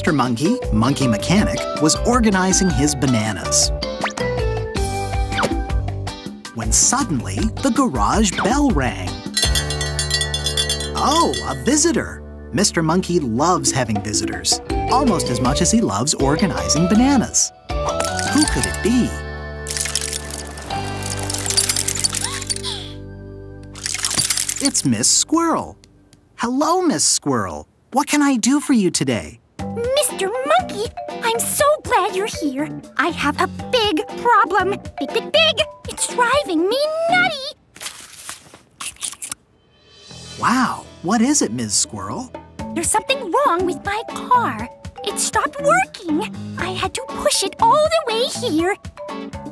Mr. Monkey, Monkey Mechanic, was organizing his bananas. When suddenly, the garage bell rang. Oh, a visitor! Mr. Monkey loves having visitors, almost as much as he loves organizing bananas. Who could it be? It's Miss Squirrel. Hello, Miss Squirrel. What can I do for you today? I'm so glad you're here. I have a big problem. Big, big, big. It's driving me nutty. Wow, what is it, Ms. Squirrel? There's something wrong with my car. It stopped working. I had to push it all the way here.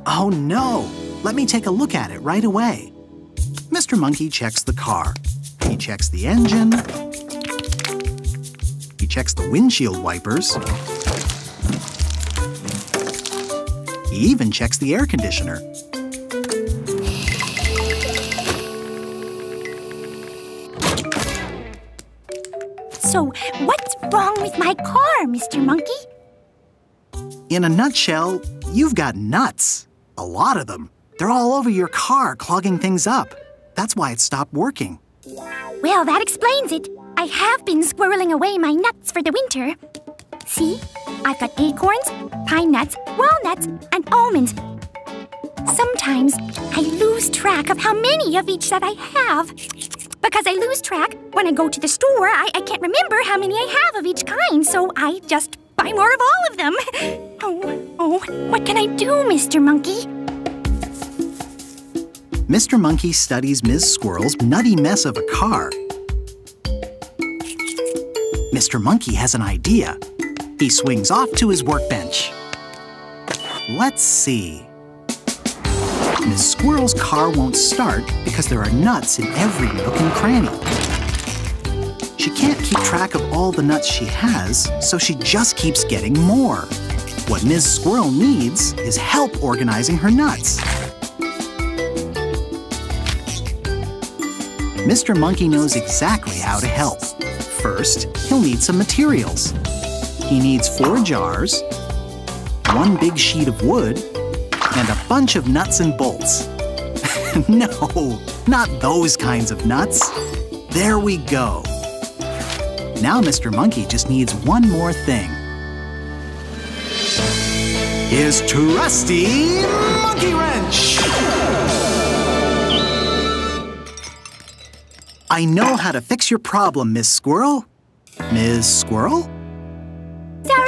Oh no! Let me take a look at it right away. Mr. Monkey checks the car. He checks the engine. He checks the windshield wipers. He even checks the air conditioner. So, what's wrong with my car, Mr. Monkey? In a nutshell, you've got nuts. A lot of them. They're all over your car, clogging things up. That's why it stopped working. Well, that explains it. I have been squirreling away my nuts for the winter. See? I've got acorns, pine nuts, walnuts, and almonds. Sometimes I lose track of how many of each that I have. Because I lose track, when I go to the store, I, I can't remember how many I have of each kind, so I just buy more of all of them. Oh, oh, what can I do, Mr. Monkey? Mr. Monkey studies Ms. Squirrel's nutty mess of a car. Mr. Monkey has an idea. He swings off to his workbench. Let's see. Ms. Squirrel's car won't start because there are nuts in every nook and cranny. She can't keep track of all the nuts she has, so she just keeps getting more. What Ms. Squirrel needs is help organizing her nuts. Mr. Monkey knows exactly how to help. First, he'll need some materials. He needs four jars, one big sheet of wood, and a bunch of nuts and bolts. no, not those kinds of nuts. There we go. Now Mr. Monkey just needs one more thing. His trusty monkey wrench! I know how to fix your problem, Miss Squirrel. Ms. Squirrel?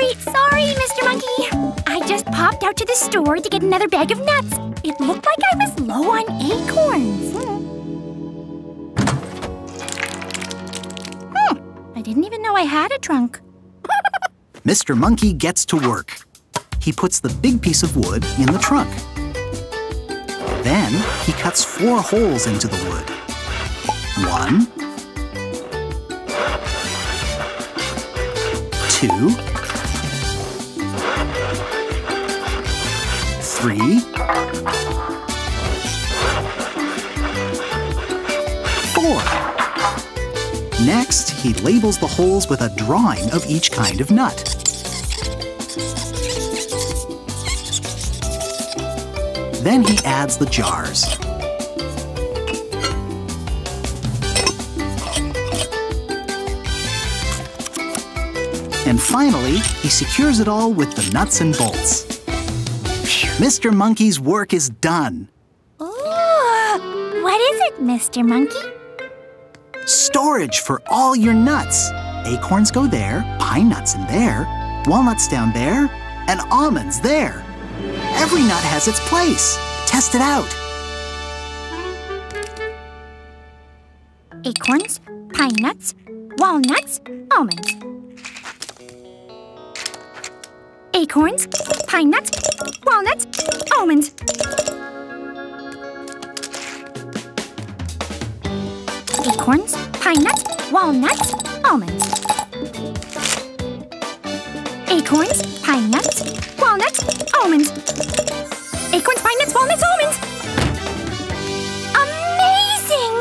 Sorry, sorry, Mr. Monkey. I just popped out to the store to get another bag of nuts. It looked like I was low on acorns. Hmm, I didn't even know I had a trunk. Mr. Monkey gets to work. He puts the big piece of wood in the trunk. Then he cuts four holes into the wood. One, two, three, four. Next, he labels the holes with a drawing of each kind of nut. Then he adds the jars. And finally, he secures it all with the nuts and bolts. Mr. Monkey's work is done. Ooh, what is it, Mr. Monkey? Storage for all your nuts. Acorns go there, pine nuts in there, walnuts down there, and almonds there. Every nut has its place. Test it out. Acorns, pine nuts, walnuts, almonds. Acorns, pine nuts, walnuts, almonds. Acorns, pine nuts, walnuts, almonds. Acorns, pine nuts, walnuts, almonds. Acorns, pine nuts, walnuts, almonds. Amazing!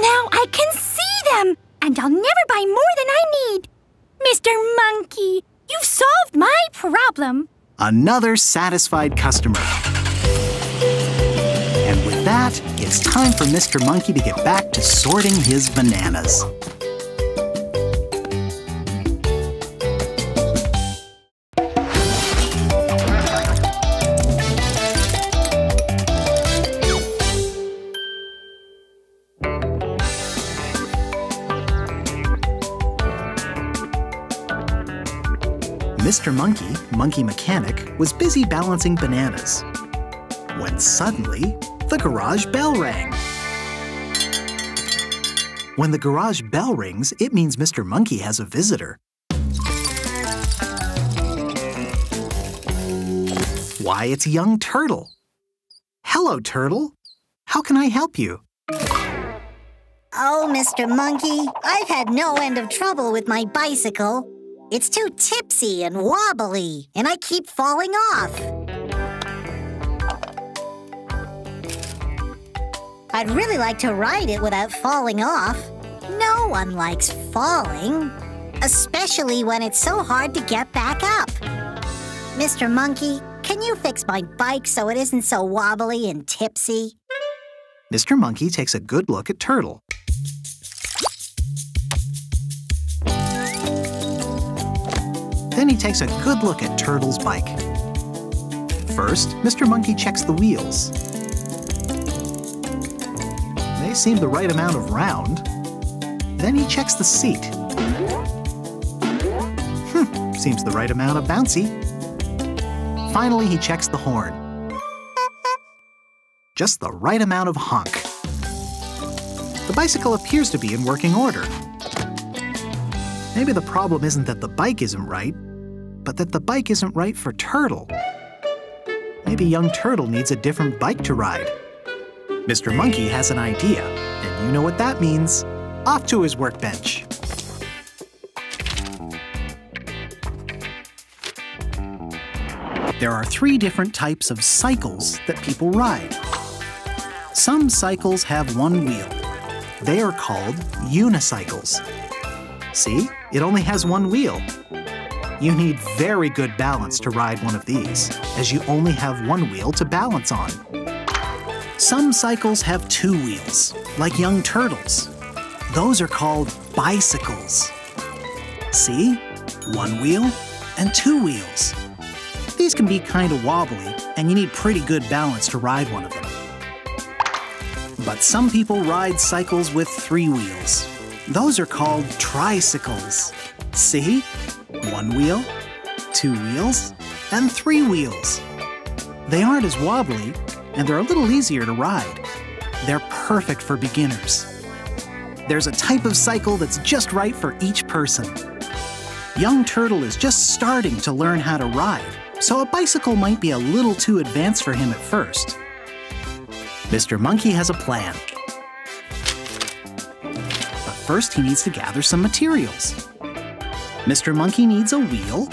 Now I can see them, and I'll never buy more than I need. Mr. Monkey, You've solved my problem. Another satisfied customer. And with that, it's time for Mr. Monkey to get back to sorting his bananas. Mr. Monkey, Monkey Mechanic, was busy balancing bananas. When suddenly, the garage bell rang. When the garage bell rings, it means Mr. Monkey has a visitor. Why, it's young Turtle. Hello, Turtle. How can I help you? Oh, Mr. Monkey, I've had no end of trouble with my bicycle. It's too tipsy and wobbly, and I keep falling off. I'd really like to ride it without falling off. No one likes falling, especially when it's so hard to get back up. Mr. Monkey, can you fix my bike so it isn't so wobbly and tipsy? Mr. Monkey takes a good look at Turtle. Then he takes a good look at Turtle's bike. First, Mr. Monkey checks the wheels. They seem the right amount of round. Then he checks the seat. Hmm, seems the right amount of bouncy. Finally, he checks the horn. Just the right amount of honk. The bicycle appears to be in working order. Maybe the problem isn't that the bike isn't right, but that the bike isn't right for Turtle. Maybe young Turtle needs a different bike to ride. Mr. Monkey has an idea, and you know what that means. Off to his workbench. There are three different types of cycles that people ride. Some cycles have one wheel. They are called unicycles. See, it only has one wheel. You need very good balance to ride one of these, as you only have one wheel to balance on. Some cycles have two wheels, like young turtles. Those are called bicycles. See? One wheel and two wheels. These can be kind of wobbly, and you need pretty good balance to ride one of them. But some people ride cycles with three wheels. Those are called tricycles. See? One wheel, two wheels, and three wheels. They aren't as wobbly, and they're a little easier to ride. They're perfect for beginners. There's a type of cycle that's just right for each person. Young Turtle is just starting to learn how to ride, so a bicycle might be a little too advanced for him at first. Mr. Monkey has a plan. First he needs to gather some materials. Mr. Monkey needs a wheel,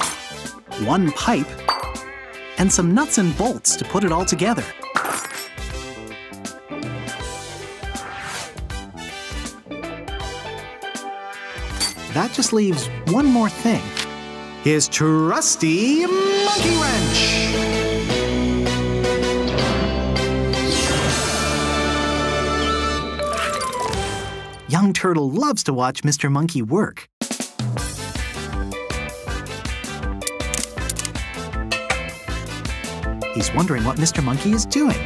one pipe, and some nuts and bolts to put it all together. That just leaves one more thing. His trusty monkey wrench! Young Turtle loves to watch Mr. Monkey work. He's wondering what Mr. Monkey is doing.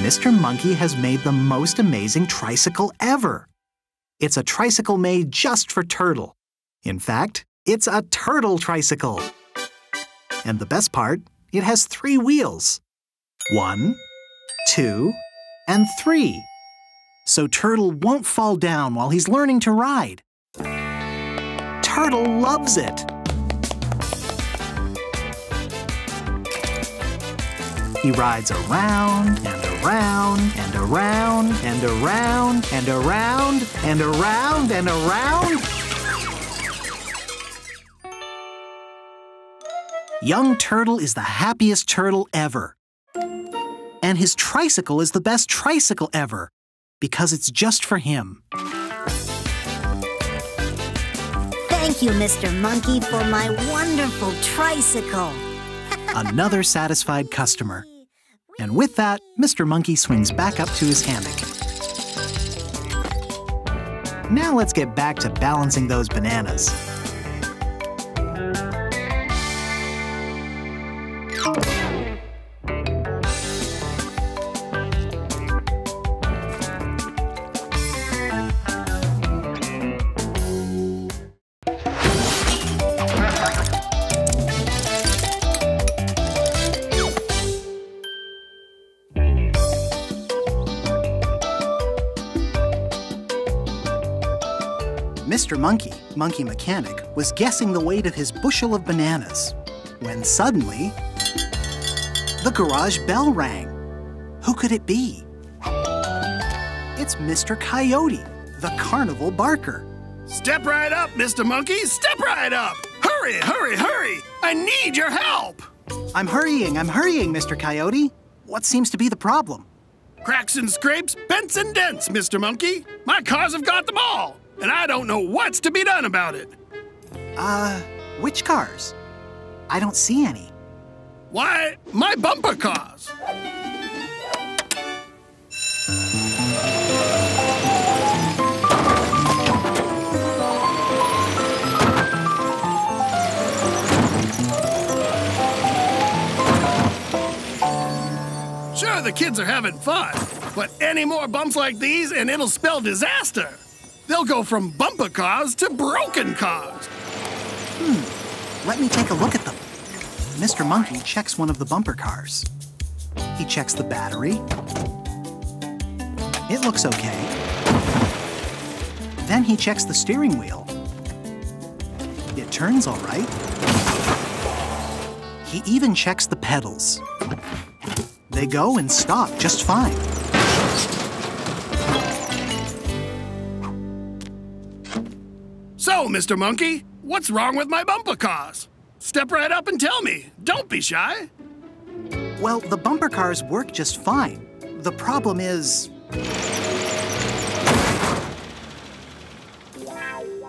Mr. Monkey has made the most amazing tricycle ever. It's a tricycle made just for Turtle. In fact, it's a turtle tricycle. And the best part, it has three wheels. One, two, and three. So Turtle won't fall down while he's learning to ride. Turtle loves it. He rides around and around and around and around and around and around and around. Young Turtle is the happiest turtle ever. And his tricycle is the best tricycle ever because it's just for him. Thank you, Mr. Monkey, for my wonderful tricycle. Another satisfied customer. And with that, Mr. Monkey swings back up to his hammock. Now let's get back to balancing those bananas. Mr. Monkey, Monkey Mechanic, was guessing the weight of his bushel of bananas when suddenly the garage bell rang. Who could it be? It's Mr. Coyote, the carnival barker. Step right up, Mr. Monkey. Step right up. Hurry, hurry, hurry. I need your help. I'm hurrying, I'm hurrying, Mr. Coyote. What seems to be the problem? Cracks and scrapes, bents and dents, Mr. Monkey. My cars have got them all, and I don't know what's to be done about it. Uh, which cars? I don't see any. Why, my bumper cars. Sure, the kids are having fun, but any more bumps like these and it'll spell disaster. They'll go from bumper cars to broken cars. Hmm. Let me take a look at them. Mr. Monkey checks one of the bumper cars. He checks the battery. It looks okay. Then he checks the steering wheel. It turns all right. He even checks the pedals. They go and stop just fine. So, Mr. Monkey, what's wrong with my bumper cars? Step right up and tell me. Don't be shy. Well, the bumper cars work just fine. The problem is.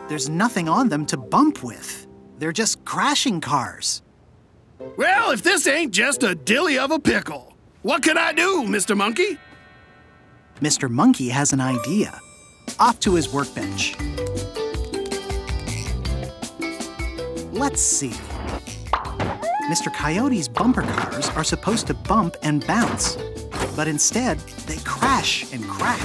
There's nothing on them to bump with. They're just crashing cars. Well, if this ain't just a dilly of a pickle, what can I do, Mr. Monkey? Mr. Monkey has an idea. Off to his workbench. Let's see. Mr. Coyote's bumper cars are supposed to bump and bounce, but instead they crash and crack.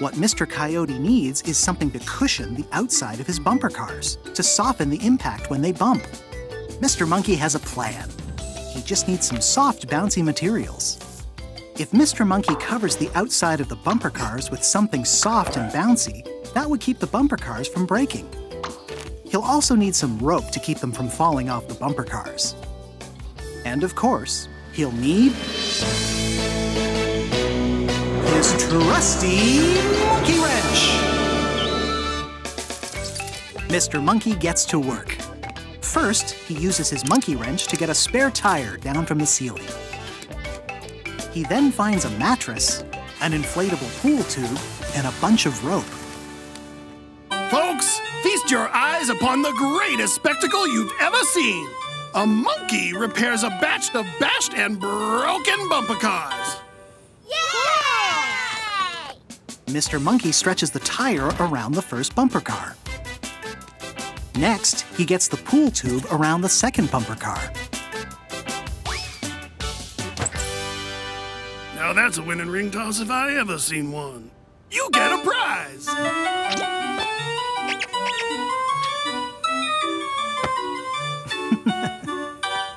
What Mr. Coyote needs is something to cushion the outside of his bumper cars, to soften the impact when they bump. Mr. Monkey has a plan. He just needs some soft, bouncy materials. If Mr. Monkey covers the outside of the bumper cars with something soft and bouncy, that would keep the bumper cars from breaking. He'll also need some rope to keep them from falling off the bumper cars. And of course, he'll need his trusty monkey wrench. Mr. Monkey gets to work. First, he uses his monkey wrench to get a spare tire down from the ceiling. He then finds a mattress, an inflatable pool tube, and a bunch of rope. Folks, feast your eyes upon the greatest spectacle you've ever seen. A monkey repairs a batch of bashed and broken bumper cars. Yay! Mr. Monkey stretches the tire around the first bumper car. Next, he gets the pool tube around the second bumper car. Now that's a winning ring toss if I ever seen one. You get a prize.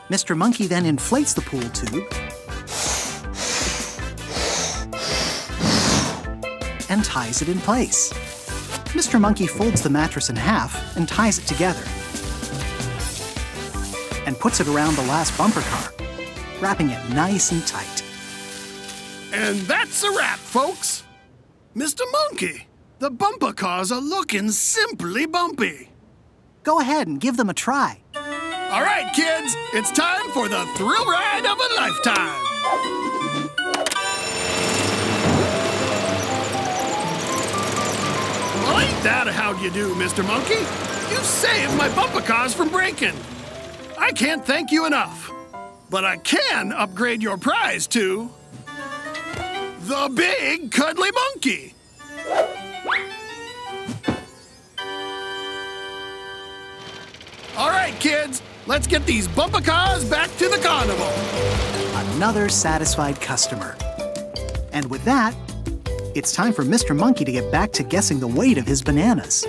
Mr. Monkey then inflates the pool tube and ties it in place. Mr. Monkey folds the mattress in half and ties it together and puts it around the last bumper car, wrapping it nice and tight. And that's a wrap, folks. Mr. Monkey, the bumper cars are looking simply bumpy. Go ahead and give them a try. All right, kids, it's time for the thrill ride of a lifetime. Well, ain't that how you do, Mr. Monkey? You saved my bumper cars from breaking. I can't thank you enough. But I can upgrade your prize to... The Big Cuddly Monkey. All right, kids, let's get these bumper cars back to the carnival. Another satisfied customer. And with that, it's time for Mr. Monkey to get back to guessing the weight of his bananas.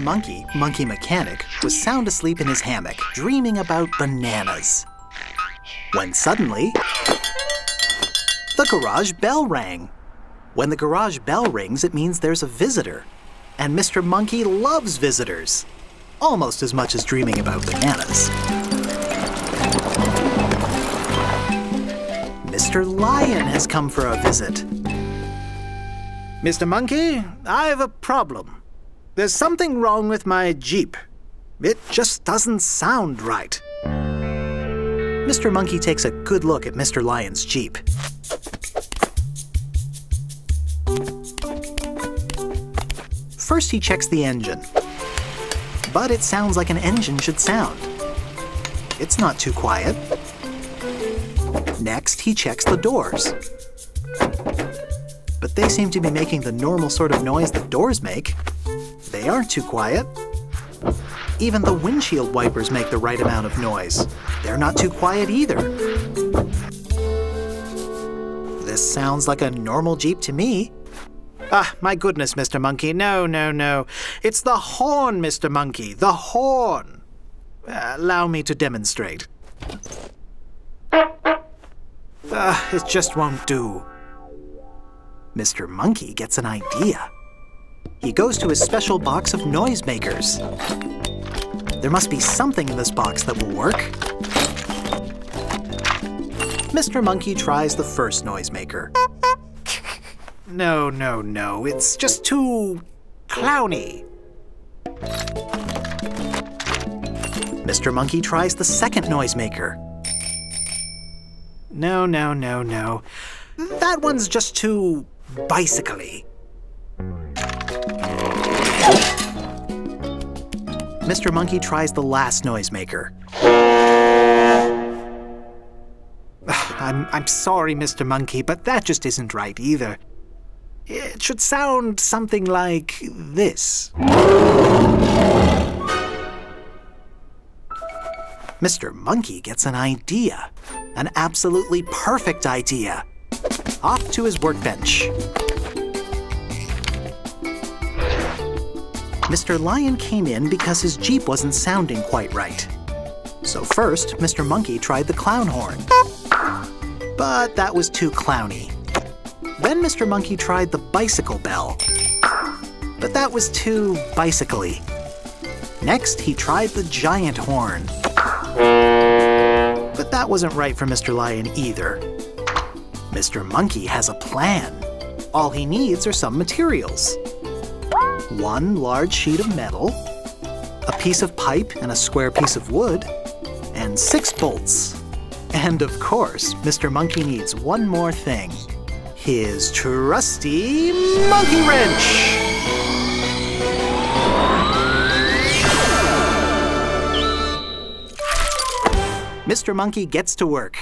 Mr. Monkey, Monkey Mechanic, was sound asleep in his hammock, dreaming about bananas. When suddenly, the garage bell rang. When the garage bell rings, it means there's a visitor. And Mr. Monkey loves visitors, almost as much as dreaming about bananas. Mr. Lion has come for a visit. Mr. Monkey, I have a problem. There's something wrong with my Jeep. It just doesn't sound right. Mr. Monkey takes a good look at Mr. Lion's Jeep. First, he checks the engine. But it sounds like an engine should sound. It's not too quiet. Next, he checks the doors. But they seem to be making the normal sort of noise that doors make. They aren't too quiet. Even the windshield wipers make the right amount of noise. They're not too quiet either. This sounds like a normal Jeep to me. Ah, my goodness, Mr. Monkey. No, no, no. It's the horn, Mr. Monkey. The horn. Uh, allow me to demonstrate. Ah, it just won't do. Mr. Monkey gets an idea. He goes to his special box of noisemakers. There must be something in this box that will work. Mr. Monkey tries the first noisemaker. No, no, no. It's just too clowny. Mr. Monkey tries the second noisemaker. No, no, no, no. That one's just too bicycly. Mr. Monkey tries the last noisemaker. I'm, I'm sorry, Mr. Monkey, but that just isn't right either. It should sound something like this. Mr. Monkey gets an idea. An absolutely perfect idea. Off to his workbench. Mr. Lion came in because his Jeep wasn't sounding quite right. So first, Mr. Monkey tried the clown horn. But that was too clowny. Then Mr. Monkey tried the bicycle bell. But that was too bicycly. Next, he tried the giant horn. But that wasn't right for Mr. Lion either. Mr. Monkey has a plan. All he needs are some materials one large sheet of metal, a piece of pipe and a square piece of wood, and six bolts. And of course, Mr. Monkey needs one more thing. His trusty monkey wrench! Mr. Monkey gets to work.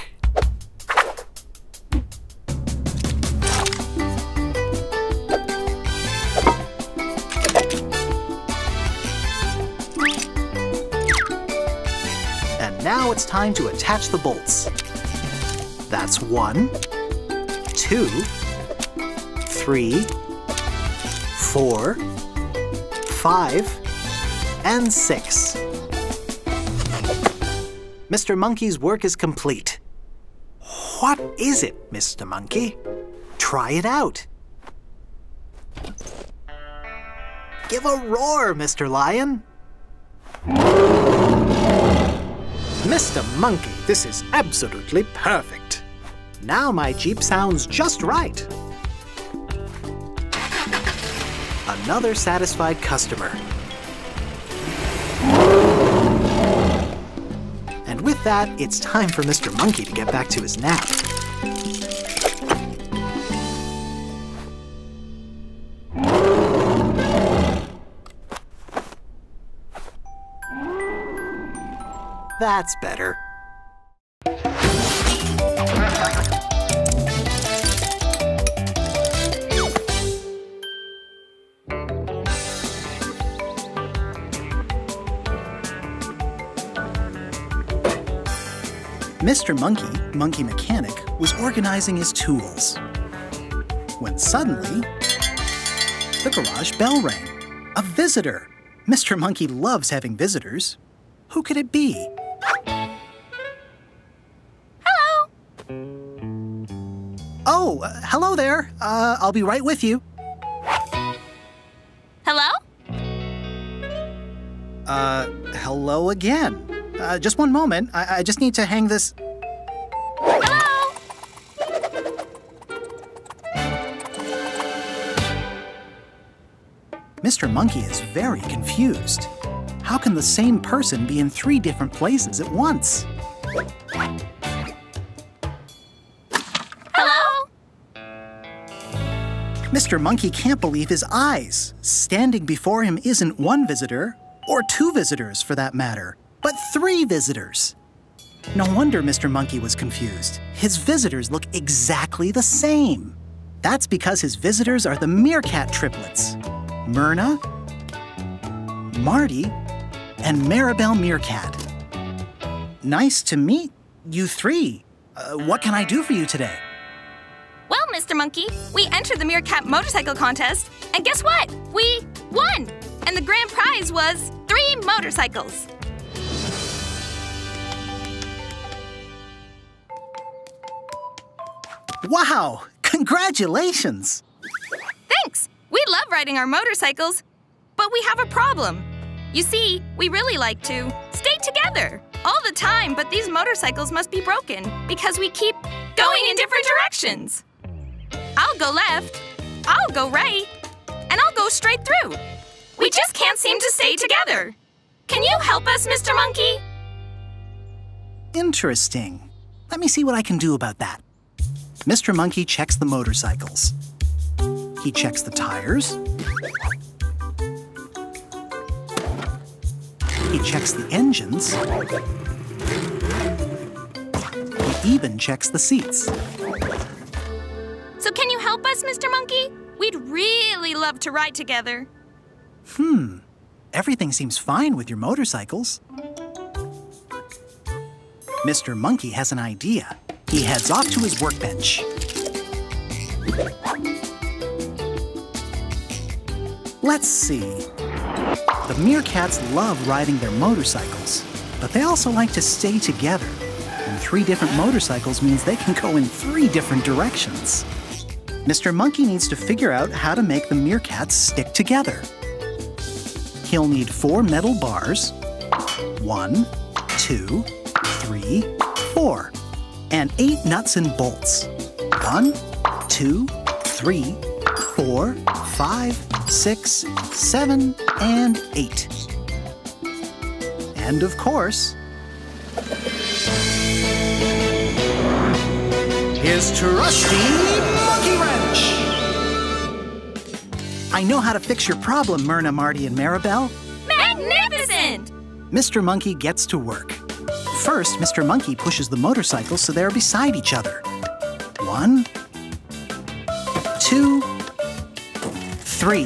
It's time to attach the bolts. That's one, two, three, four, five, and six. Mr. Monkey's work is complete. What is it, Mr. Monkey? Try it out. Give a roar, Mr. Lion. Mr. Monkey, this is absolutely perfect. Now my Jeep sounds just right. Another satisfied customer. And with that, it's time for Mr. Monkey to get back to his nap. That's better. Mr. Monkey, Monkey Mechanic, was organizing his tools. When suddenly, the garage bell rang. A visitor! Mr. Monkey loves having visitors. Who could it be? Oh, uh, hello there. Uh, I'll be right with you. Hello? Uh, hello again. Uh, just one moment. I, I just need to hang this. Hello? Mr. Monkey is very confused. How can the same person be in three different places at once? Mr. Monkey can't believe his eyes. Standing before him isn't one visitor, or two visitors for that matter, but three visitors. No wonder Mr. Monkey was confused. His visitors look exactly the same. That's because his visitors are the meerkat triplets Myrna, Marty, and Maribel Meerkat. Nice to meet you three. Uh, what can I do for you today? Mr. Monkey, we entered the Meerkat Motorcycle Contest, and guess what? We won! And the grand prize was three motorcycles. Wow! Congratulations! Thanks! We love riding our motorcycles, but we have a problem. You see, we really like to stay together all the time, but these motorcycles must be broken because we keep going in different directions. I'll go left, I'll go right, and I'll go straight through. We just can't seem to stay together. Can you help us, Mr. Monkey? Interesting. Let me see what I can do about that. Mr. Monkey checks the motorcycles. He checks the tires. He checks the engines. He even checks the seats. So, can you help us, Mr. Monkey? We'd really love to ride together. Hmm. Everything seems fine with your motorcycles. Mr. Monkey has an idea. He heads off to his workbench. Let's see. The meerkats love riding their motorcycles, but they also like to stay together. And three different motorcycles means they can go in three different directions. Mr. Monkey needs to figure out how to make the meerkats stick together. He'll need four metal bars. One, two, three, four. And eight nuts and bolts. One, two, three, four, five, six, seven, and eight. And of course, his trusty monkey wrench. I know how to fix your problem, Myrna, Marty, and Maribel. Magnificent! Mr. Monkey gets to work. First, Mr. Monkey pushes the motorcycles so they're beside each other. One, two, three.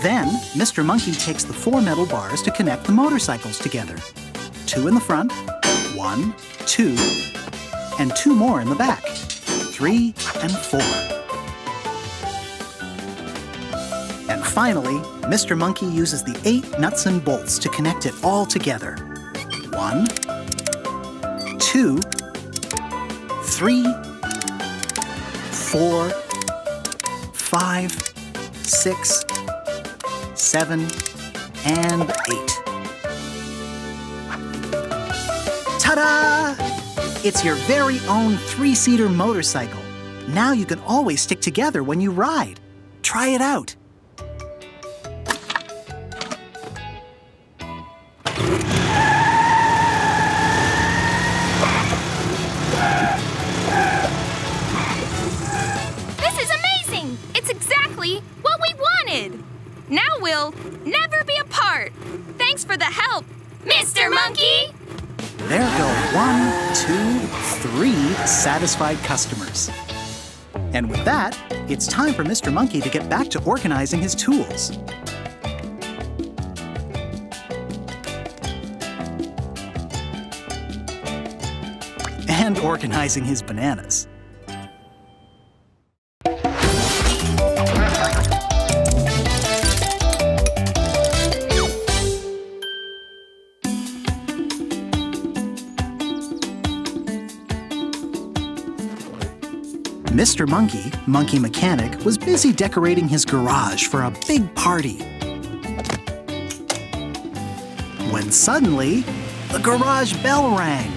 Then, Mr. Monkey takes the four metal bars to connect the motorcycles together. Two in the front, one, two, and two more in the back. Three and four. Finally, Mr. Monkey uses the eight nuts and bolts to connect it all together. One, two, three, four, five, six, seven, and eight. Ta-da! It's your very own three-seater motorcycle. Now you can always stick together when you ride. Try it out. And with that, it's time for Mr. Monkey to get back to organizing his tools. And organizing his bananas. Mr. Monkey, Monkey Mechanic, was busy decorating his garage for a big party. When suddenly, the garage bell rang.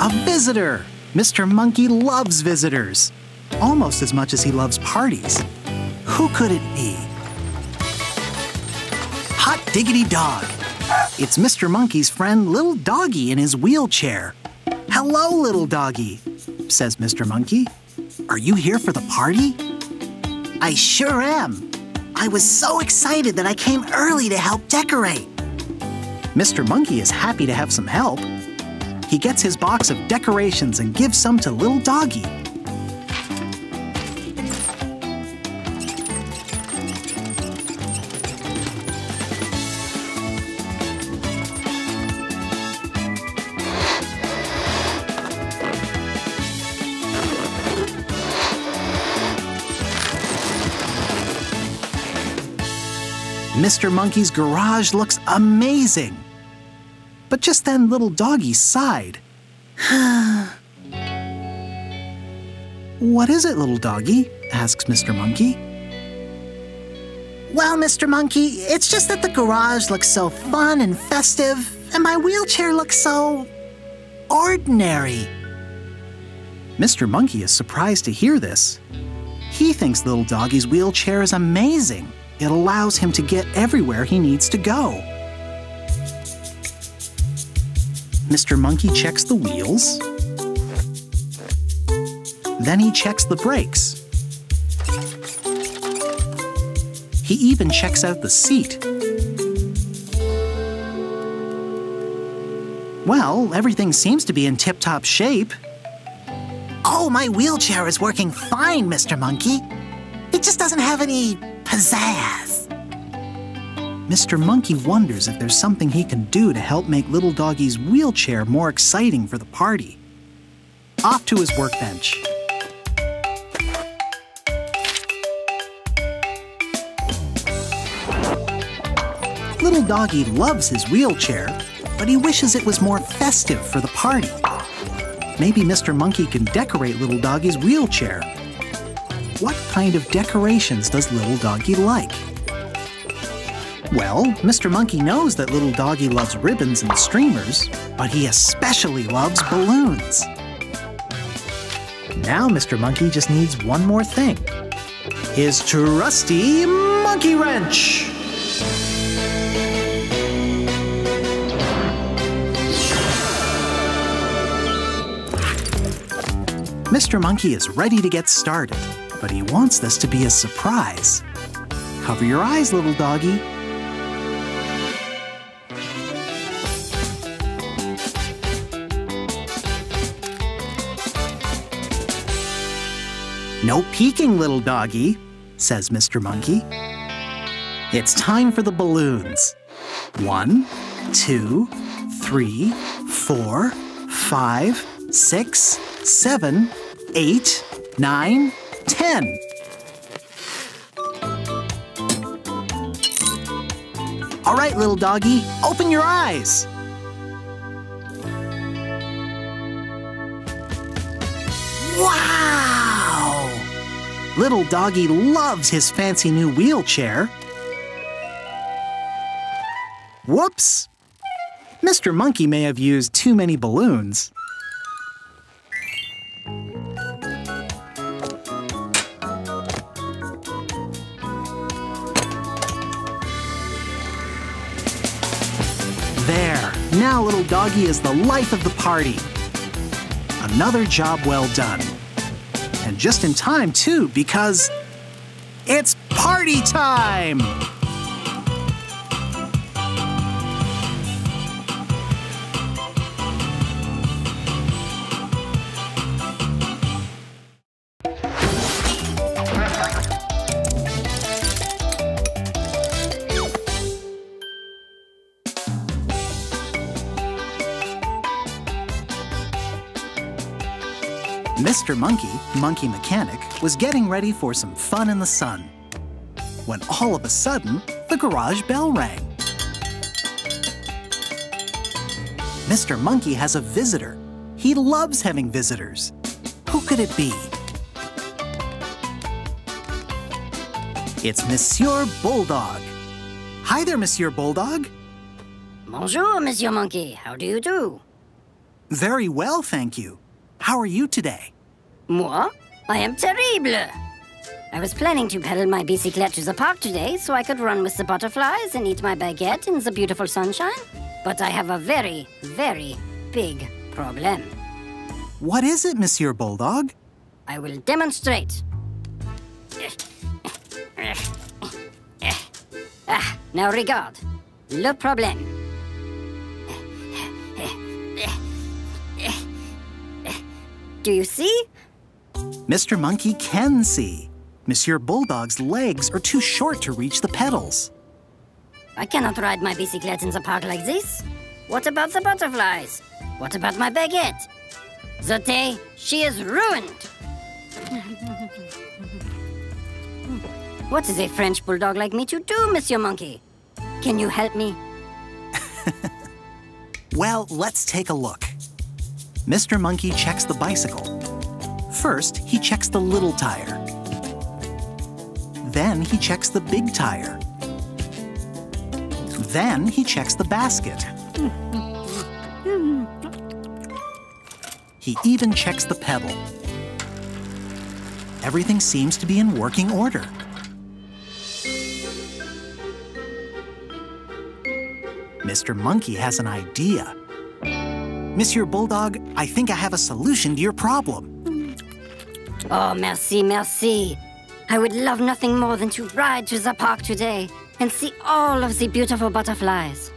A visitor! Mr. Monkey loves visitors, almost as much as he loves parties. Who could it be? Hot diggity dog! It's Mr. Monkey's friend Little Doggy in his wheelchair. Hello, little doggy, says Mr. Monkey. Are you here for the party? I sure am. I was so excited that I came early to help decorate. Mr. Monkey is happy to have some help. He gets his box of decorations and gives some to little doggy. Mr. Monkey's garage looks amazing. But just then, little doggy sighed. what is it, little doggy? asks Mr. Monkey. Well, Mr. Monkey, it's just that the garage looks so fun and festive, and my wheelchair looks so ordinary. Mr. Monkey is surprised to hear this. He thinks little doggy's wheelchair is amazing. It allows him to get everywhere he needs to go. Mr. Monkey checks the wheels. Then he checks the brakes. He even checks out the seat. Well, everything seems to be in tip-top shape. Oh, my wheelchair is working fine, Mr. Monkey. It just doesn't have any pizzazz. Mr. Monkey wonders if there's something he can do to help make Little Doggy's wheelchair more exciting for the party. Off to his workbench. Little Doggy loves his wheelchair, but he wishes it was more festive for the party. Maybe Mr. Monkey can decorate Little Doggy's wheelchair. What kind of decorations does Little Doggy like? Well, Mr. Monkey knows that Little Doggy loves ribbons and streamers, but he especially loves balloons. Now Mr. Monkey just needs one more thing. His trusty monkey wrench! Mr. Monkey is ready to get started, but he wants this to be a surprise. Cover your eyes, little doggy. No peeking, little doggy, says Mr. Monkey. It's time for the balloons. One, two, three, four, five, six, seven, eight, nine, 10. All right, little doggy, open your eyes. Wow! Little doggy loves his fancy new wheelchair. Whoops! Mr. Monkey may have used too many balloons. Now little doggy is the life of the party. Another job well done. And just in time, too, because it's party time! Mr. Monkey, Monkey Mechanic, was getting ready for some fun in the sun. When all of a sudden, the garage bell rang. Mr. Monkey has a visitor. He loves having visitors. Who could it be? It's Monsieur Bulldog. Hi there, Monsieur Bulldog. Bonjour, Monsieur Monkey. How do you do? Very well, thank you. How are you today? Moi? I am terrible. I was planning to pedal my bicyclette to the park today so I could run with the butterflies and eat my baguette in the beautiful sunshine. But I have a very, very big problem. What is it, Monsieur Bulldog? I will demonstrate. Ah, now regard. Le problème. Do you see? Mr. Monkey can see. Monsieur Bulldog's legs are too short to reach the pedals. I cannot ride my bicyclette in the park like this. What about the butterflies? What about my baguette? The day, she is ruined. what is a French bulldog like me to do, Monsieur Monkey? Can you help me? Well, let's take a look. Mr. Monkey checks the bicycle. First, he checks the little tire. Then he checks the big tire. Then he checks the basket. He even checks the pedal. Everything seems to be in working order. Mr. Monkey has an idea. Monsieur Bulldog, I think I have a solution to your problem. Oh, merci, merci. I would love nothing more than to ride to the park today and see all of the beautiful butterflies.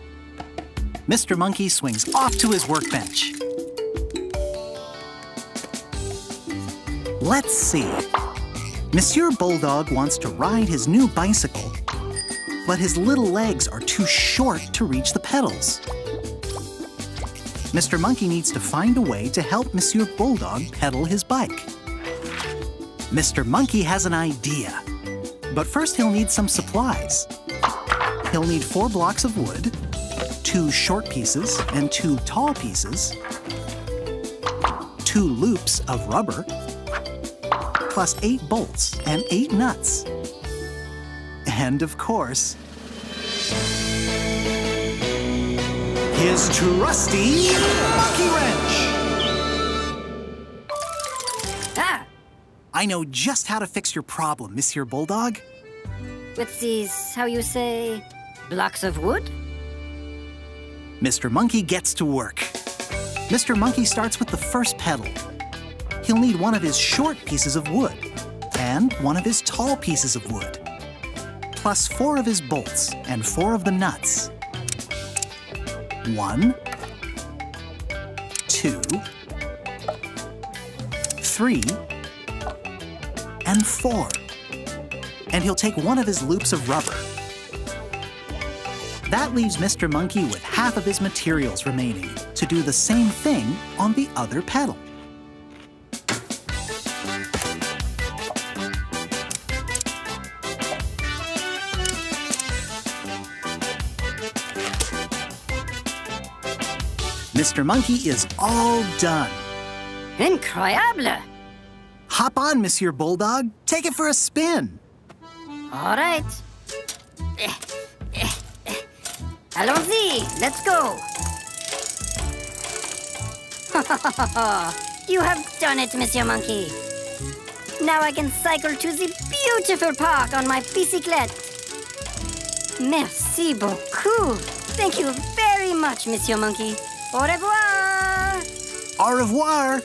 Mr. Monkey swings off to his workbench. Let's see. Monsieur Bulldog wants to ride his new bicycle, but his little legs are too short to reach the pedals. Mr. Monkey needs to find a way to help Monsieur Bulldog pedal his bike. Mr. Monkey has an idea, but first he'll need some supplies. He'll need four blocks of wood, two short pieces and two tall pieces, two loops of rubber, plus eight bolts and eight nuts. And of course, his trusty monkey wrench. I know just how to fix your problem, Monsieur Bulldog. with these, how you say, blocks of wood? Mr. Monkey gets to work. Mr. Monkey starts with the first pedal. He'll need one of his short pieces of wood and one of his tall pieces of wood, plus four of his bolts and four of the nuts. One, two, three, and four. And he'll take one of his loops of rubber. That leaves Mr. Monkey with half of his materials remaining to do the same thing on the other pedal. Mr. Monkey is all done. Incroyable! Hop on, Monsieur Bulldog. Take it for a spin. All right. Allons-y, let's go. you have done it, Monsieur Monkey. Now I can cycle to the beautiful park on my bicyclette. Merci beaucoup. Thank you very much, Monsieur Monkey. Au revoir. Au revoir.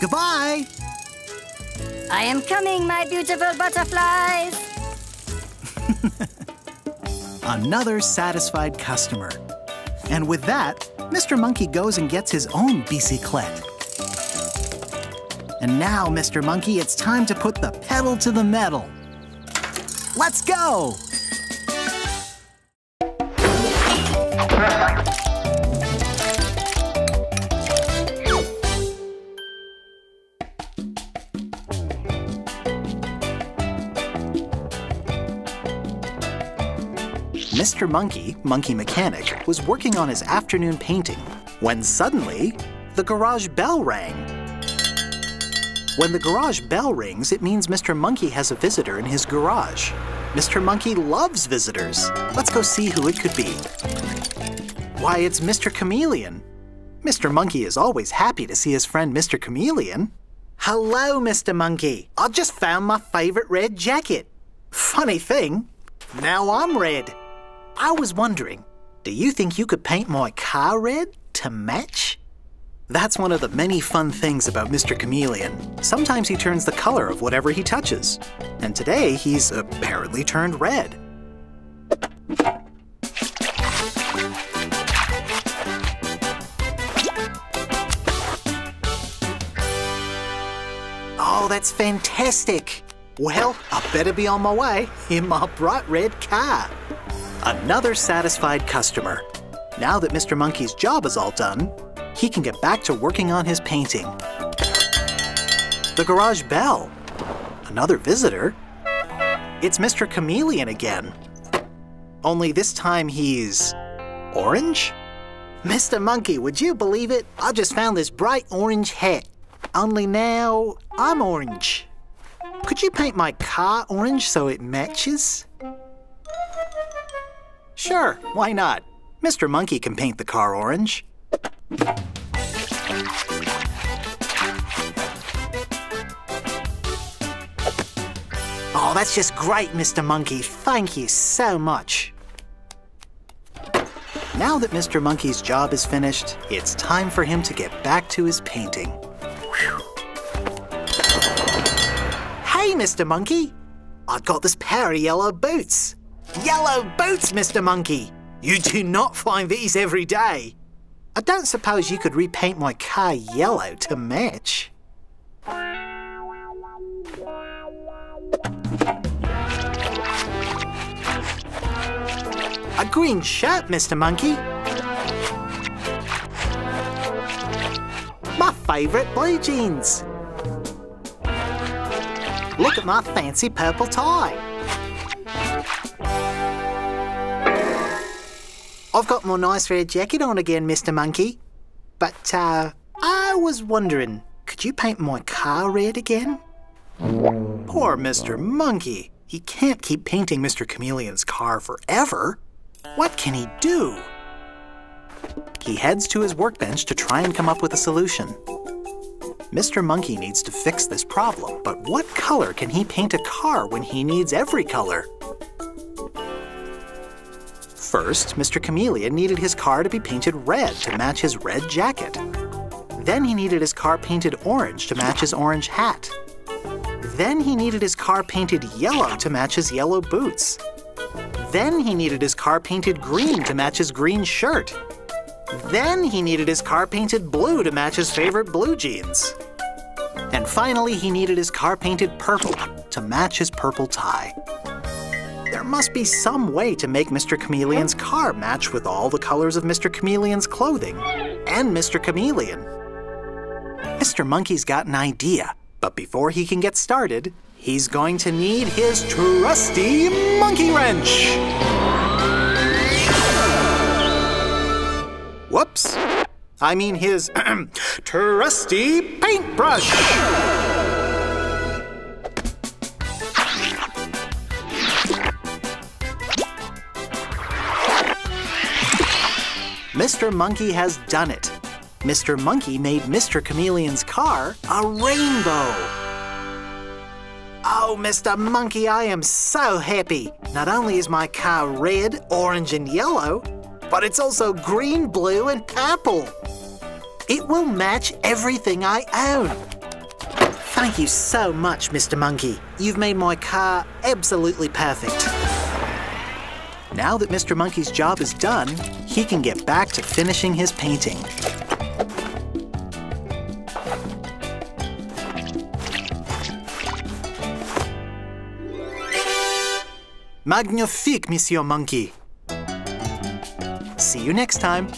Goodbye. I am coming, my beautiful butterflies. Another satisfied customer. And with that, Mr. Monkey goes and gets his own bicyclette. And now, Mr. Monkey, it's time to put the pedal to the metal. Let's go! Mr. Monkey, Monkey Mechanic, was working on his afternoon painting when suddenly the garage bell rang. When the garage bell rings, it means Mr. Monkey has a visitor in his garage. Mr. Monkey loves visitors. Let's go see who it could be. Why, it's Mr. Chameleon. Mr. Monkey is always happy to see his friend Mr. Chameleon. Hello, Mr. Monkey. I just found my favorite red jacket. Funny thing, now I'm red. I was wondering, do you think you could paint my car red to match? That's one of the many fun things about Mr. Chameleon. Sometimes he turns the color of whatever he touches. And today he's apparently turned red. Oh, that's fantastic. Well, I better be on my way in my bright red car. Another satisfied customer. Now that Mr. Monkey's job is all done, he can get back to working on his painting. The garage bell. Another visitor. It's Mr. Chameleon again. Only this time he's orange? Mr. Monkey, would you believe it? I just found this bright orange hat. Only now I'm orange. Could you paint my car orange so it matches? Sure, why not? Mr. Monkey can paint the car orange. Oh, that's just great, Mr. Monkey. Thank you so much. Now that Mr. Monkey's job is finished, it's time for him to get back to his painting. Whew. Hey, Mr. Monkey! I've got this pair of yellow boots. Yellow boots, Mr. Monkey! You do not find these every day. I don't suppose you could repaint my car yellow to match. A green shirt, Mr. Monkey. My favourite blue jeans. Look at my fancy purple tie. I've got my nice red jacket on again, Mr. Monkey. But, uh, I was wondering, could you paint my car red again? Poor Mr. Monkey. He can't keep painting Mr. Chameleon's car forever. What can he do? He heads to his workbench to try and come up with a solution. Mr. Monkey needs to fix this problem, but what color can he paint a car when he needs every color? First, Mr. Chameleon needed his car to be painted red to match his red jacket. Then he needed his car painted orange to match his orange hat. Then he needed his car painted yellow to match his yellow boots. Then he needed his car painted green to match his green shirt. Then he needed his car painted blue to match his favorite blue jeans. And finally, he needed his car painted purple to match his purple tie. There must be some way to make Mr. Chameleon's car match with all the colors of Mr. Chameleon's clothing and Mr. Chameleon. Mr. Monkey's got an idea, but before he can get started, he's going to need his trusty monkey wrench. Whoops. I mean his trusty paintbrush. Mr. Monkey has done it. Mr. Monkey made Mr. Chameleon's car a rainbow. Oh, Mr. Monkey, I am so happy. Not only is my car red, orange, and yellow, but it's also green, blue, and purple. It will match everything I own. Thank you so much, Mr. Monkey. You've made my car absolutely perfect. Now that Mr. Monkey's job is done, he can get back to finishing his painting. Magnifique, Monsieur Monkey. See you next time.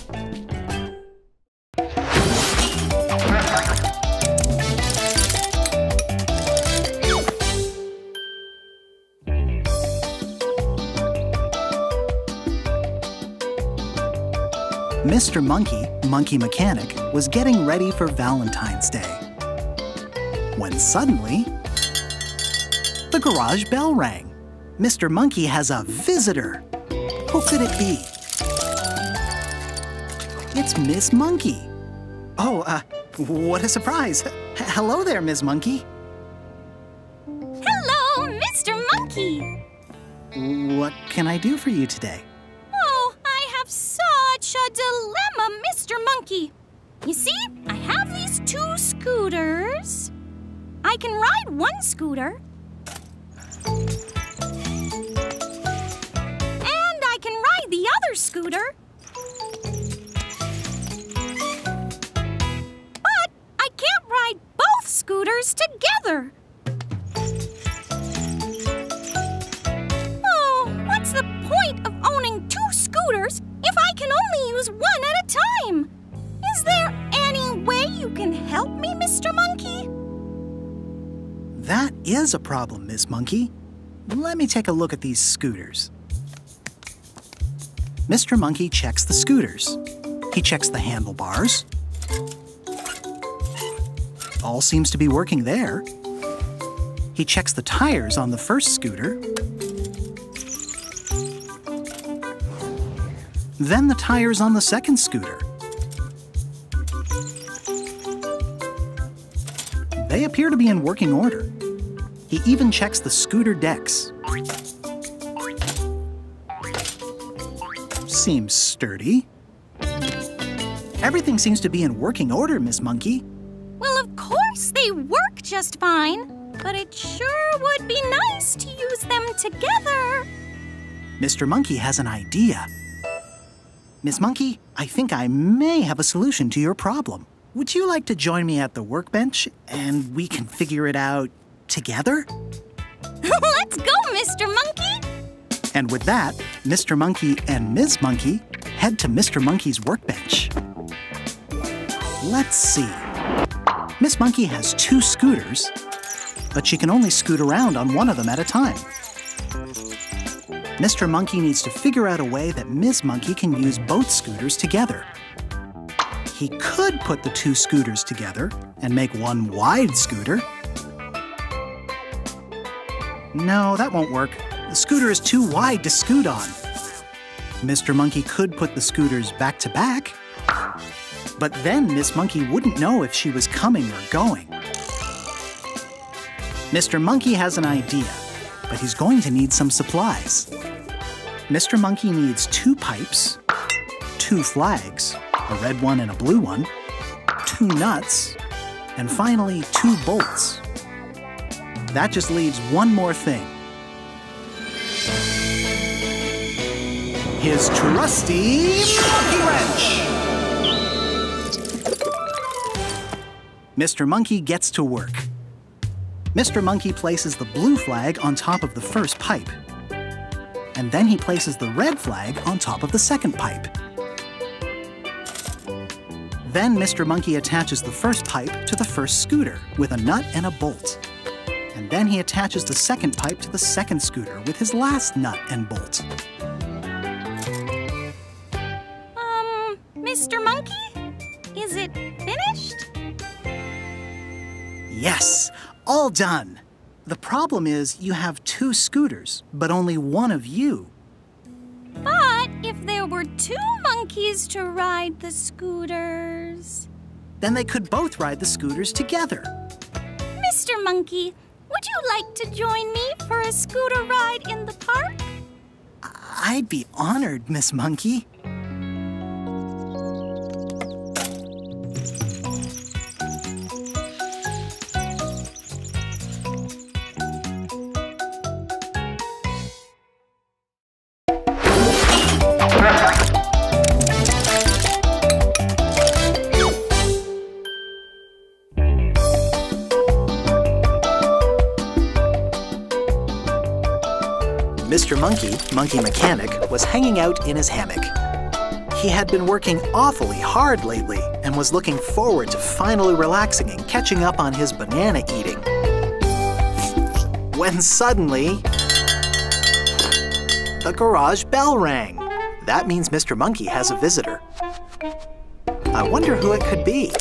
Mr. Monkey, Monkey Mechanic, was getting ready for Valentine's Day. When suddenly, the garage bell rang. Mr. Monkey has a visitor. Who could it be? It's Miss Monkey. Oh, uh, what a surprise. H hello there, Miss Monkey. Hello, Mr. Monkey. What can I do for you today? Oh, I have such a dilemma, Mr. Monkey. You see, I have these two scooters. I can ride one scooter. And I can ride the other scooter. Scooters together. Oh, what's the point of owning two scooters if I can only use one at a time? Is there any way you can help me, Mr. Monkey? That is a problem, Miss Monkey. Let me take a look at these scooters. Mr. Monkey checks the scooters. He checks the handlebars. All seems to be working there. He checks the tires on the first scooter. Then the tires on the second scooter. They appear to be in working order. He even checks the scooter decks. Seems sturdy. Everything seems to be in working order, Miss Monkey. Well, of course they work just fine, but it sure would be nice to use them together. Mr. Monkey has an idea. Miss Monkey, I think I may have a solution to your problem. Would you like to join me at the workbench and we can figure it out together? Let's go, Mr. Monkey! And with that, Mr. Monkey and Ms. Monkey head to Mr. Monkey's workbench. Let's see. Miss Monkey has two scooters, but she can only scoot around on one of them at a time. Mr. Monkey needs to figure out a way that Ms. Monkey can use both scooters together. He could put the two scooters together and make one wide scooter. No, that won't work. The scooter is too wide to scoot on. Mr. Monkey could put the scooters back to back, but then Miss Monkey wouldn't know if she was coming or going. Mr. Monkey has an idea, but he's going to need some supplies. Mr. Monkey needs two pipes, two flags, a red one and a blue one, two nuts, and finally two bolts. That just leaves one more thing. His trusty monkey wrench! Mr. Monkey gets to work. Mr. Monkey places the blue flag on top of the first pipe. And then he places the red flag on top of the second pipe. Then Mr. Monkey attaches the first pipe to the first scooter with a nut and a bolt. And then he attaches the second pipe to the second scooter with his last nut and bolt. Um, Mr. Monkey? Is it? Yes, all done. The problem is you have two scooters, but only one of you. But if there were two monkeys, to ride the scooters. Then they could both ride the scooters together. Mr. Monkey, would you like to join me for a scooter ride in the park? I'd be honored, Miss Monkey. Monkey, Monkey Mechanic, was hanging out in his hammock. He had been working awfully hard lately and was looking forward to finally relaxing and catching up on his banana eating. When suddenly, the garage bell rang. That means Mr. Monkey has a visitor. I wonder who it could be.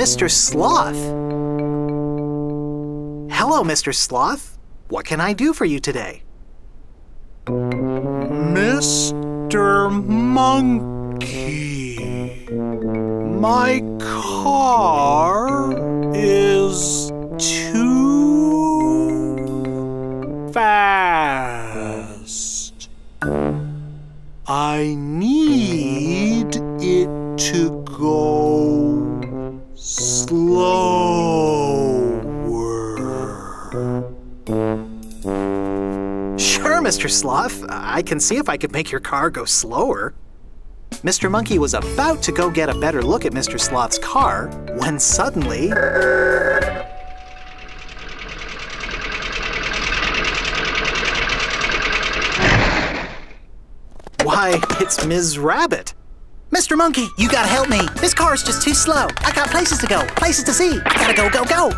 Mr. Sloth. Hello, Mr. Sloth. What can I do for you today? Mr. Monkey, my car is too fast. I need it Sloth. I can see if I could make your car go slower. Mr. Monkey was about to go get a better look at Mr. Sloth's car when suddenly. Why, it's Ms. Rabbit. Mr. Monkey, you gotta help me. This car's just too slow. I got places to go, places to see. I gotta go, go, go.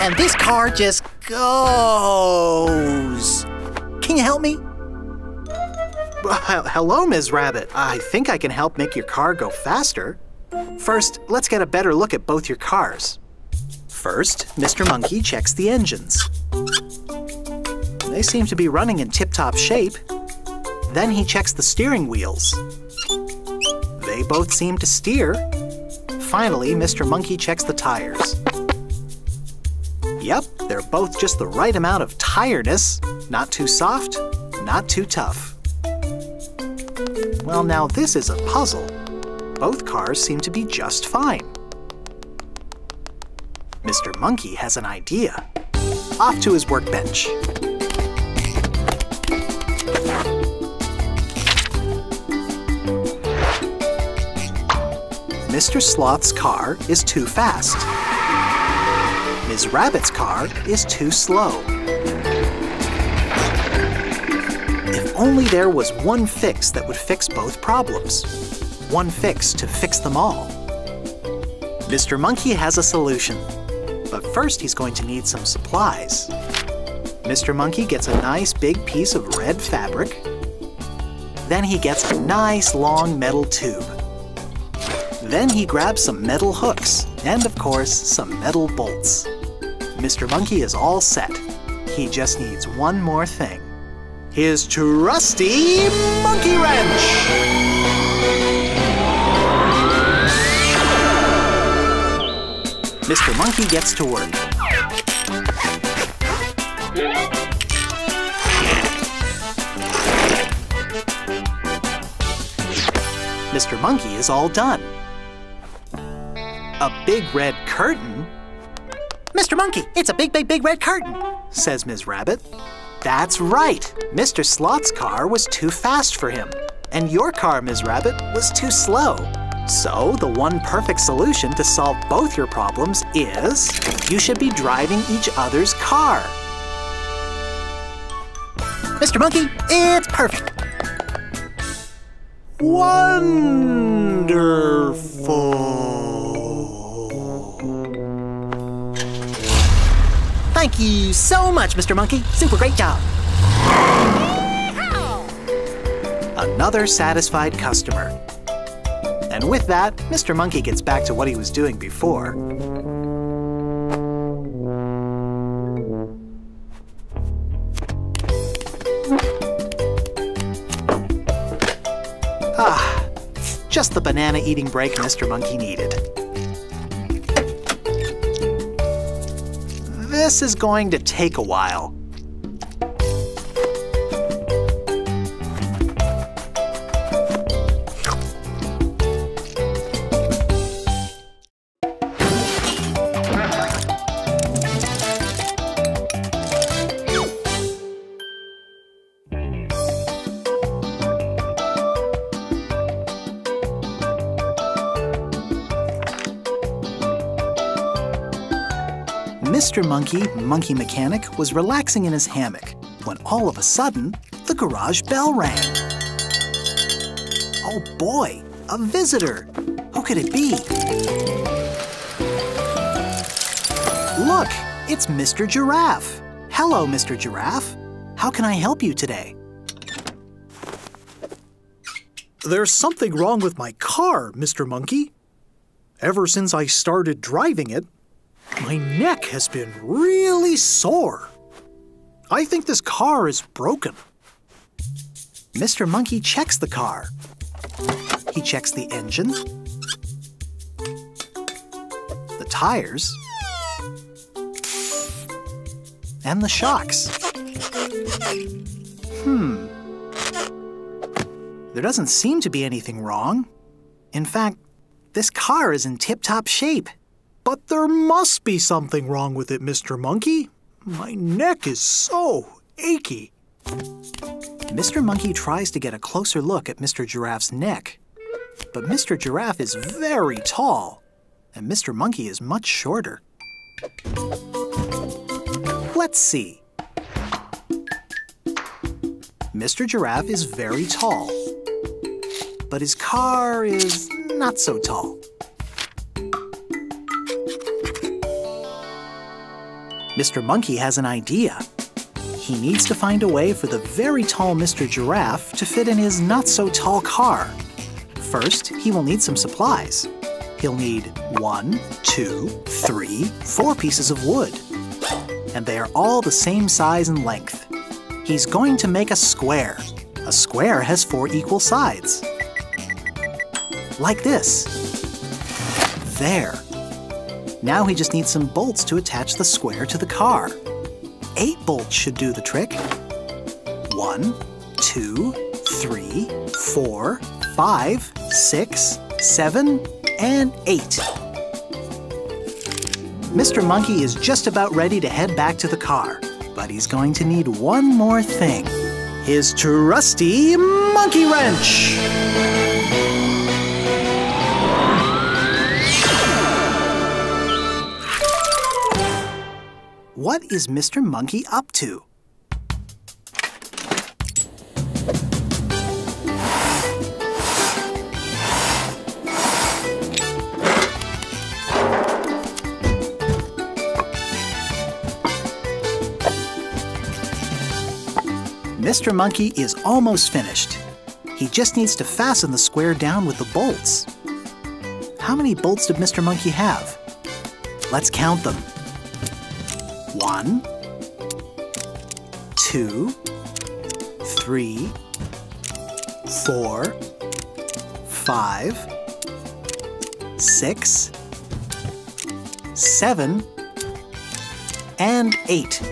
And this car just goes. Can you help me? Hello, Ms. Rabbit. I think I can help make your car go faster. First, let's get a better look at both your cars. First, Mr. Monkey checks the engines. They seem to be running in tip-top shape. Then he checks the steering wheels. They both seem to steer. Finally, Mr. Monkey checks the tires. Yep, they're both just the right amount of tiredness. Not too soft, not too tough. Well, now this is a puzzle. Both cars seem to be just fine. Mr. Monkey has an idea. Off to his workbench. Mr. Sloth's car is too fast. Ms. Rabbit's car is too slow. If only there was one fix that would fix both problems. One fix to fix them all. Mr. Monkey has a solution. But first he's going to need some supplies. Mr. Monkey gets a nice big piece of red fabric. Then he gets a nice long metal tube. Then he grabs some metal hooks, and of course, some metal bolts. Mr. Monkey is all set. He just needs one more thing. His trusty monkey wrench! Mr. Monkey gets to work. Mr. Monkey is all done. A big red curtain? Mr. Monkey, it's a big, big, big red curtain, says Ms. Rabbit. That's right. Mr. Sloth's car was too fast for him. And your car, Ms. Rabbit, was too slow. So, the one perfect solution to solve both your problems is you should be driving each other's car. Mr. Monkey, it's perfect. Wonderful. Thank you so much, Mr. Monkey. Super great job. Another satisfied customer. And with that, Mr. Monkey gets back to what he was doing before. Ah, just the banana eating break Mr. Monkey needed. This is going to take a while. Mr. Monkey, Monkey Mechanic, was relaxing in his hammock when all of a sudden, the garage bell rang. Oh boy, a visitor! Who could it be? Look, it's Mr. Giraffe. Hello, Mr. Giraffe. How can I help you today? There's something wrong with my car, Mr. Monkey. Ever since I started driving it, my neck has been really sore. I think this car is broken. Mr. Monkey checks the car. He checks the engine, the tires, and the shocks. Hmm. There doesn't seem to be anything wrong. In fact, this car is in tip-top shape. But there must be something wrong with it, Mr. Monkey. My neck is so achy. Mr. Monkey tries to get a closer look at Mr. Giraffe's neck. But Mr. Giraffe is very tall, and Mr. Monkey is much shorter. Let's see. Mr. Giraffe is very tall, but his car is not so tall. Mr. Monkey has an idea. He needs to find a way for the very tall Mr. Giraffe to fit in his not-so-tall car. First, he will need some supplies. He'll need one, two, three, four pieces of wood. And they are all the same size and length. He's going to make a square. A square has four equal sides. Like this. There. Now he just needs some bolts to attach the square to the car. Eight bolts should do the trick. One, two, three, four, five, six, seven, and eight. Mr. Monkey is just about ready to head back to the car, but he's going to need one more thing. His trusty monkey wrench! What is Mr. Monkey up to? Mr. Monkey is almost finished. He just needs to fasten the square down with the bolts. How many bolts did Mr. Monkey have? Let's count them. One, two, three, four, five, six, seven, and eight.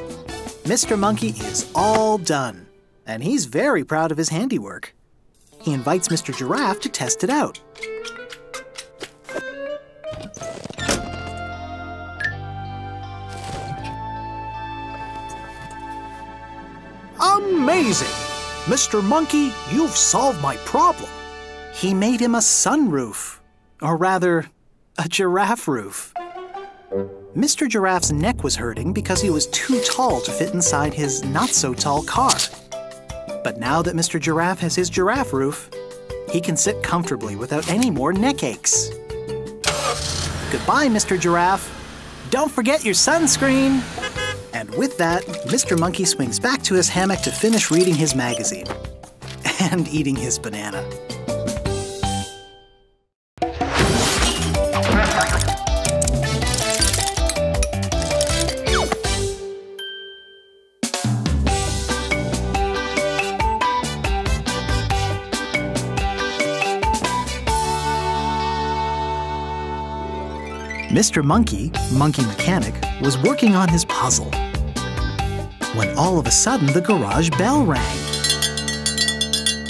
Mr. Monkey is all done, and he's very proud of his handiwork. He invites Mr. Giraffe to test it out. Amazing! Mr. Monkey, you've solved my problem. He made him a sunroof, or rather, a giraffe roof. Mr. Giraffe's neck was hurting because he was too tall to fit inside his not-so-tall car. But now that Mr. Giraffe has his giraffe roof, he can sit comfortably without any more neck aches. Goodbye, Mr. Giraffe. Don't forget your sunscreen. With that, Mr. Monkey swings back to his hammock to finish reading his magazine and eating his banana. Mr. Monkey, Monkey Mechanic, was working on his puzzle when all of a sudden the garage bell rang.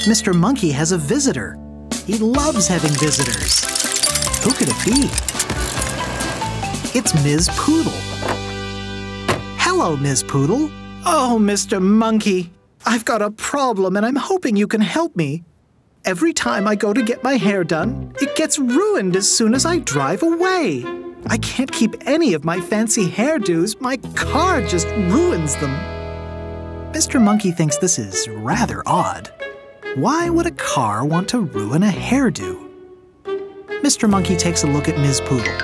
Mr. Monkey has a visitor. He loves having visitors. Who could it be? It's Ms. Poodle. Hello, Ms. Poodle. Oh, Mr. Monkey. I've got a problem and I'm hoping you can help me. Every time I go to get my hair done, it gets ruined as soon as I drive away. I can't keep any of my fancy hairdos. My car just ruins them. Mr. Monkey thinks this is rather odd. Why would a car want to ruin a hairdo? Mr. Monkey takes a look at Ms. Poodle.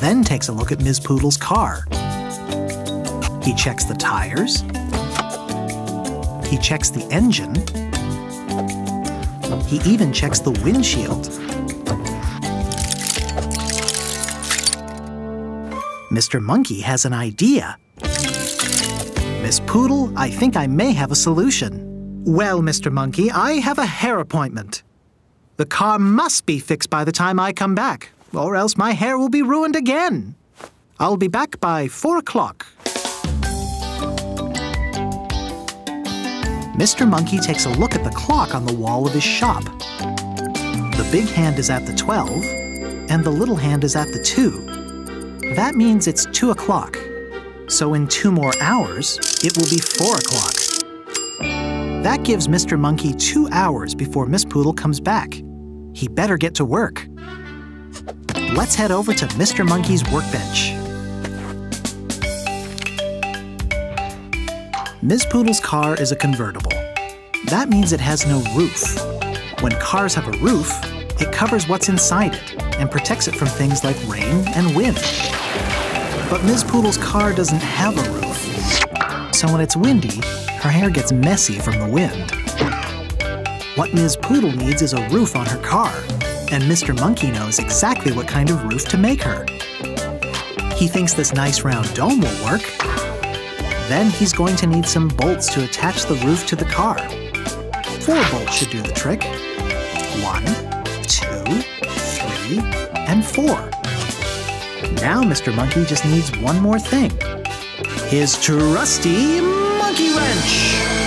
Then takes a look at Ms. Poodle's car. He checks the tires. He checks the engine. He even checks the windshield. Mr. Monkey has an idea. Miss Poodle, I think I may have a solution. Well, Mr. Monkey, I have a hair appointment. The car must be fixed by the time I come back, or else my hair will be ruined again. I'll be back by four o'clock. Mr. Monkey takes a look at the clock on the wall of his shop. The big hand is at the 12, and the little hand is at the 2. That means it's 2 o'clock. So in two more hours, it will be 4 o'clock. That gives Mr. Monkey two hours before Miss Poodle comes back. He better get to work. Let's head over to Mr. Monkey's workbench. Ms. Poodle's car is a convertible. That means it has no roof. When cars have a roof, it covers what's inside it and protects it from things like rain and wind. But Ms. Poodle's car doesn't have a roof. So when it's windy, her hair gets messy from the wind. What Ms. Poodle needs is a roof on her car, and Mr. Monkey knows exactly what kind of roof to make her. He thinks this nice round dome will work, then he's going to need some bolts to attach the roof to the car. Four bolts should do the trick. One, two, three, and four. Now Mr. Monkey just needs one more thing. His trusty monkey wrench!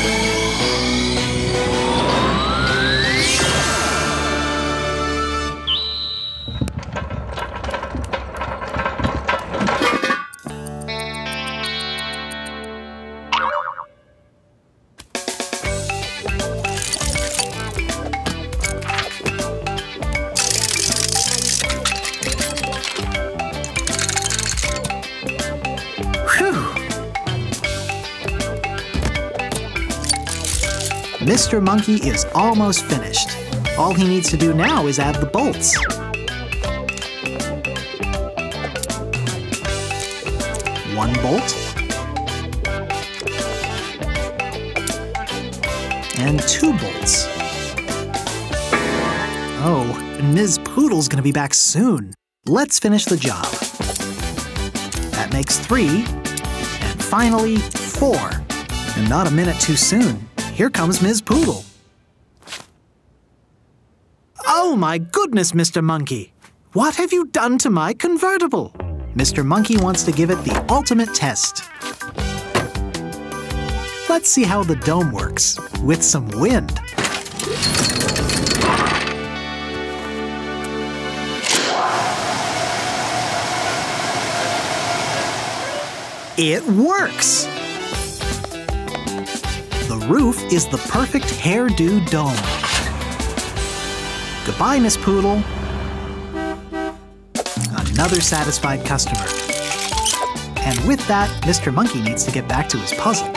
Mr. Monkey is almost finished. All he needs to do now is add the bolts. One bolt. And two bolts. Oh, Ms. Poodle's gonna be back soon. Let's finish the job. That makes three. And finally, four. And not a minute too soon. Here comes Ms. Poodle. Oh my goodness, Mr. Monkey! What have you done to my convertible? Mr. Monkey wants to give it the ultimate test. Let's see how the dome works with some wind. It works! Roof is the perfect hairdo dome. Goodbye, Miss Poodle. Another satisfied customer. And with that, Mr. Monkey needs to get back to his puzzle.